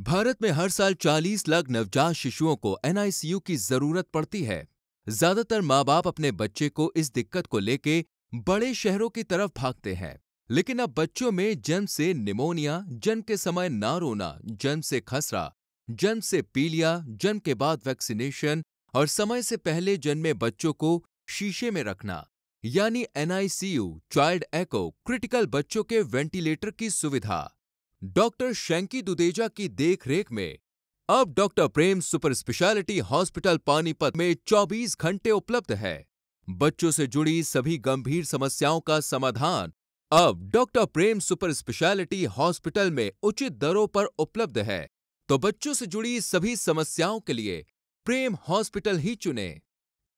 भारत में हर साल 40 लाख नवजात शिशुओं को एनआईसीयू की ज़रूरत पड़ती है। ज़्यादातर माँ बाप अपने बच्चे को इस दिक्कत को लेके बड़े शहरों की तरफ़ भागते हैं। लेकिन अब बच्चों में जन्म से निमोनिया, जन्म के समय ना रोना, जन्म से खसरा, जन्म से पीलिया, जन्म के बाद वैक्सीनेशन और समय से पहले जन्मे बच्चों को शीशे में रखना, यानी एनआईसीयू चाइल्ड एको, क्रिटिकल बच्चों के वेंटिलेटर की सुविधा। डॉक्टर शैंकी दुदेजा की देखरेख में, अब doctor Prem super speciality hospital Panipat में 24 घंटे उपलब्ध है। बच्चों से जुड़ी सभी गंभीर समस्याओं का समाधान, अब doctor Prem super speciality hospital में उचित दरों पर उपलब्ध है। तो बच्चों से जुड़ी सभी समस्याओं के लिए प्रेम हॉस्पिटल ही चुनें।